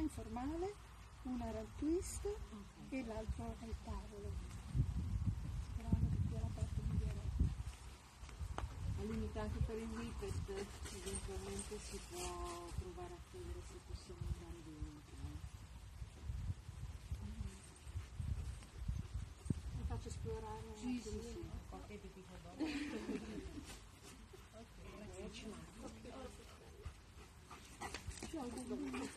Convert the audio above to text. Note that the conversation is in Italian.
informale, una era il twist e l'altro era il tavolo. Sperando che sia la parte migliore. Ha limitato per il WIPED, eventualmente si può provare a chiedere se possiamo andare dentro. Eh. Mi faccio esplorare un Sì, sì, sì. Qualche tipo dopo. C'è alcun